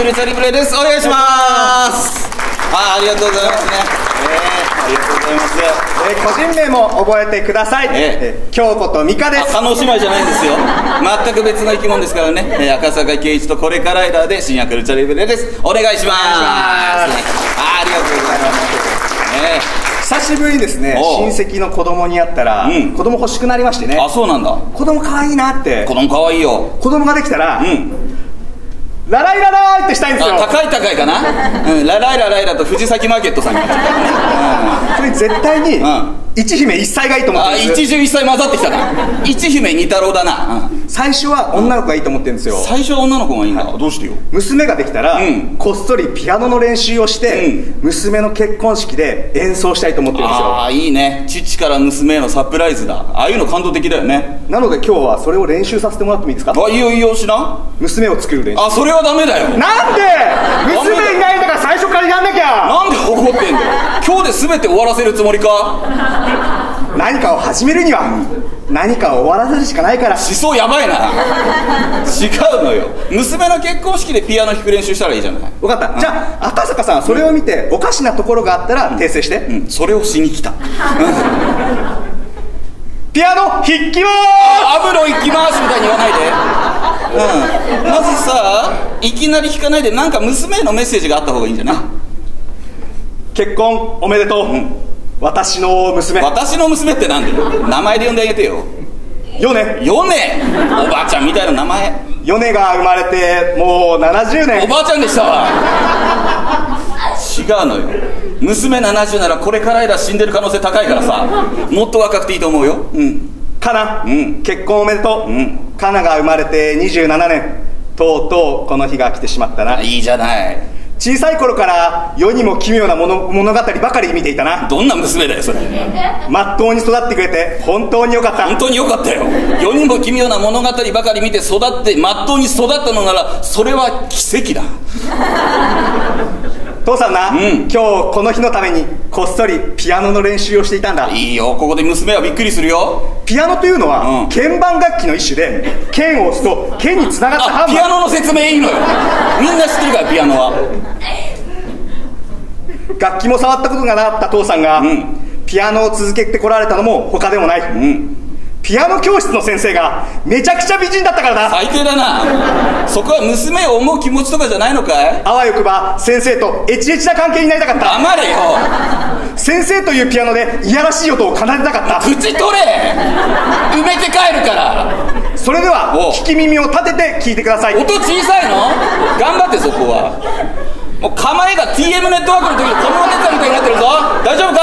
クルチャリブレです。お願いします。あありがとうございますね。えー、ありがとうございますえー個人名も覚えてください、ええ。ー京子と美香です。あ叶姉妹じゃないんですよ。全く別の生き物ですからね、えー赤坂圭一とこれからライダーで新薬ルチャリブレです。お願いします。あーありがとうございます、久しぶりにですね親戚の子供に会ったら、うん。子供欲しくなりましてね。ね、あそうなんだ。子供可愛いなって。子供かわいいよ。子供ができたら、うんラライライってしたいんですよ。あ高い高いかな、うん、ラライラライラと藤崎マーケットさん。になっちゃったね、それ絶対に、うん。一姫一歳がいいと思っあてるんです。一汁一菜混ざってきたな。一姫二太郎だな、うん最初は女の子がいいと思ってるんですよ。最初は女の子がいいんだ。どうしてよ？娘ができたら、うん。こっそりピアノの練習をして、う娘の結婚式で演奏したいと思ってるんですよ。ああいいね。父から娘へのサプライズだ。ああいうの感動的だよね。なので今日はそれを練習させてもらってもいいですか？あいいよいいよ。しな。娘を作る練習。あそれはダメだよ。なんで？娘いないんだから最初からやんなきゃ。なんで怒ってんだよ今日で全て終わらせるつもりか？何かを始めるには何かを終わらせるしかないから。思想やばいな。違うのよ。娘の結婚式でピアノ弾く練習したらいいじゃない。分かった。じゃあ赤坂さんそれを見ておかしなところがあったら訂正して、うん。それをしに来た。ピアノ弾きまアブロ行きますみたいに言わないで。うん。まずさいきなり弾かないでなんか娘へのメッセージがあった方がいいんじゃない？す結婚おめでとう、私の娘。私の娘ってなんだよ名前で呼んであげてよ。ヨネ。ヨネ？おばあちゃんみたいな名前。ヨネが生まれてもう70お年。ばあちゃんでしたわ。違うのよ。娘70ならこれからいら死んでる可能性高いからさ。もっと若くていいと思うよ。うん。カナ、うん。結婚おめでとう、うん。カナが生まれて27年。とうとうこの日が来てしまったな。いいじゃない小さい頃から世にも奇妙な物物語ばかり見ていたな。どんな娘だよそれ。まっとうに育ってくれて本当によかった。本当によかったよ。世にも奇妙な物語ばかり見て育ってまっとうに育ったのならそれは奇跡だ父さんな、ん。今日この日のためにこっそりピアノの練習をしていたんだ。いいよここで娘はびっくりするよ。ピアノというのは、うん。鍵盤楽器の一種で鍵を押すと鍵につながったハンマー。あピアノの説明いいのよ。みんな知ってるからピアノは。楽器も触ったことがなかった父さんが、うん。ピアノを続けてこられたのも他でもない、うんピアノ教室の先生がめちゃくちゃ美人だったからだ最低だな。そこは娘を思う気持ちとかじゃないのかい？あわよくば先生とエチエチな関係になりたかった。黙れよ。先生というピアノでいやらしい音を奏でたかった。口取れ。埋めて帰るから。それではお聞き耳を立てて聞いてください。音小さいの？頑張ってそこは。もう構えが TM ネットワークの時の小室哲哉みたいになってるぞ。大丈夫か？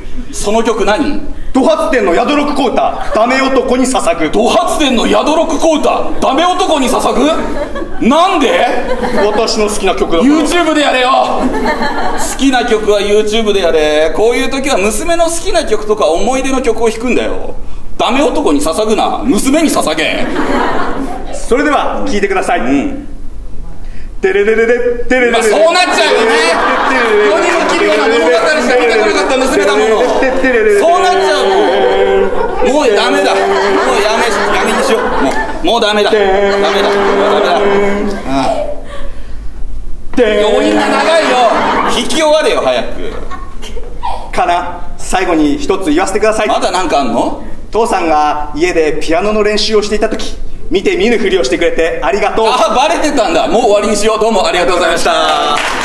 その曲何？ド発展の宿六小歌ダメ男に捧ぐ。ド発電の宿六小歌ダメ男に捧ぐ？なんで？私の好きな曲だ。YouTube でやれよ。好きな曲は YouTube でやれ。こういう時は娘の好きな曲とか思い出の曲を弾くんだよ。ダメ男に捧ぐな。娘に捧げ。それでは聞いてください。うん。テレレレレテレレレまあそうなっちゃうよね。世にも奇妙な物語しか見てこなかった娘だものそうなっちゃうもうダメだ。もうやめやめにしよう。もうもうダメだ。ダメだ。ダメだああ余韻が長いよ。引き終われよ早く。かな。最後に一つ言わせてください。まだなんかあんの？父さんが家でピアノの練習をしていた時見て見ぬふりをしてくれてありがとう。あバレてたんだ。もう終わりにしよう。どうもありがとうございました